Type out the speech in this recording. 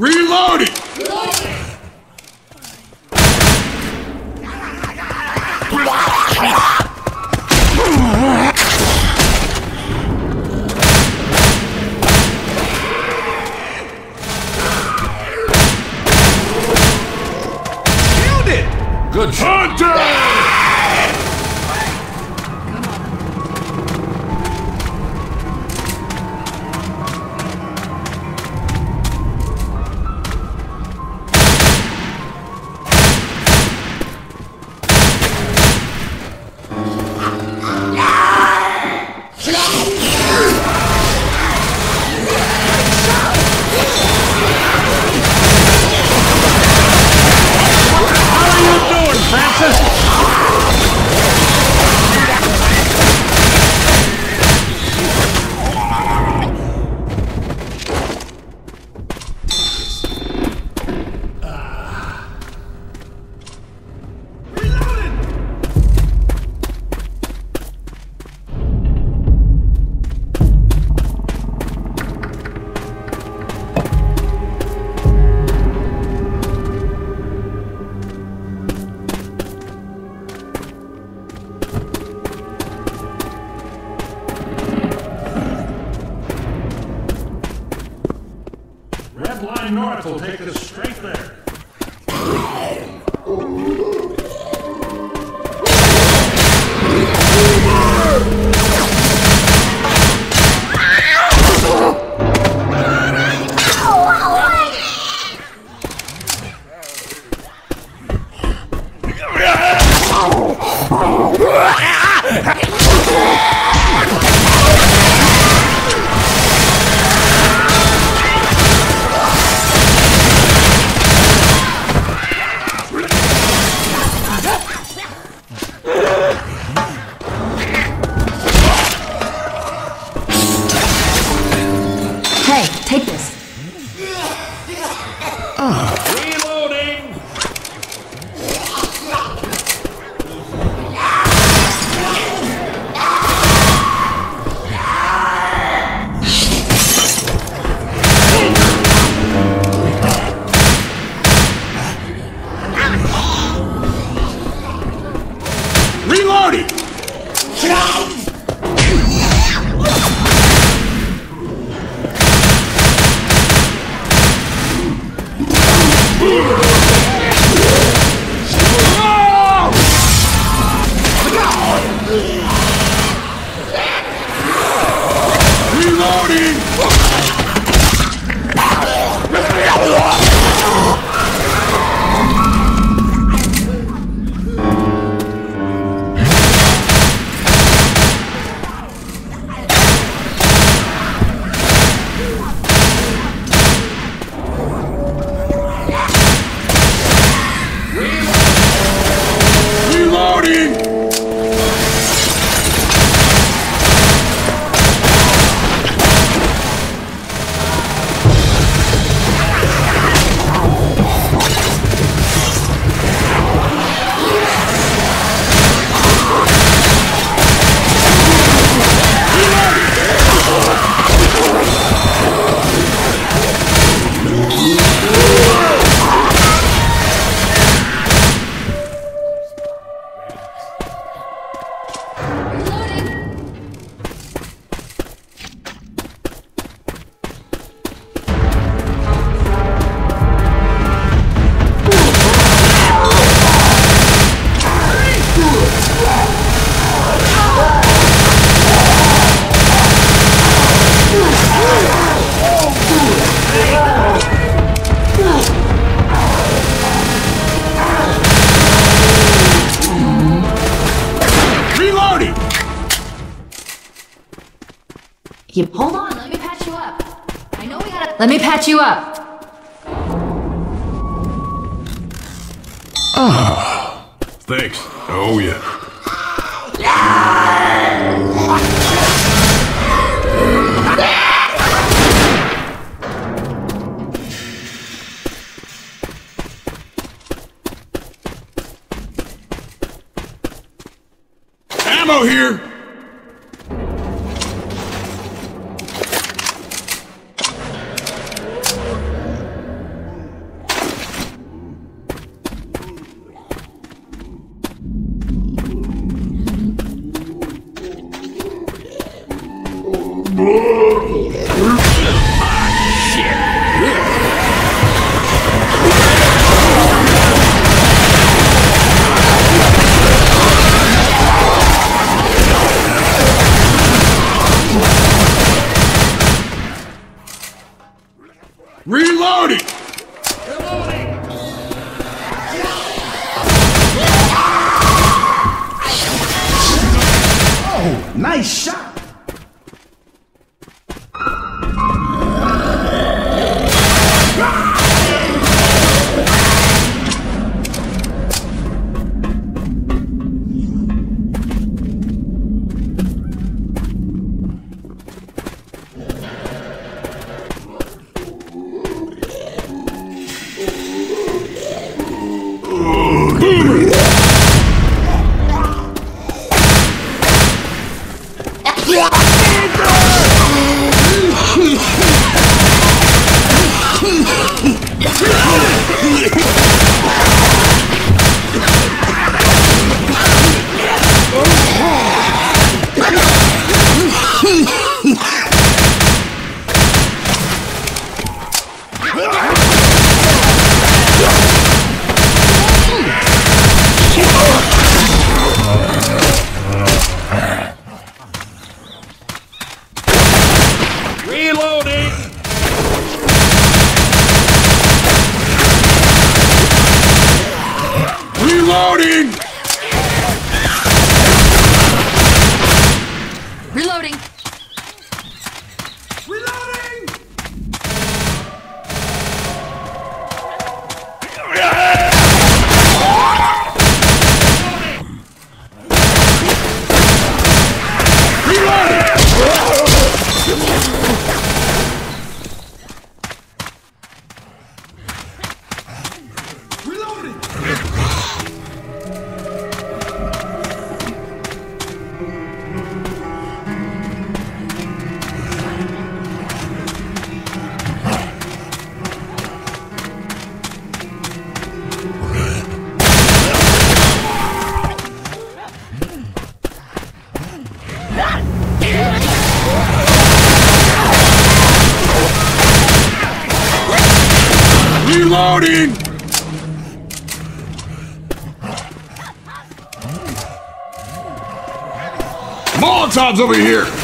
Reloaded! Reloaded. Good. Hunter! minority will take us straight there. Reloading! You hold on, let me patch you up. I know we gotta. Let me patch you up. Ah, thanks. Oh yeah. yeah. ammo here! Reloading! Reloading! Molotovs over here!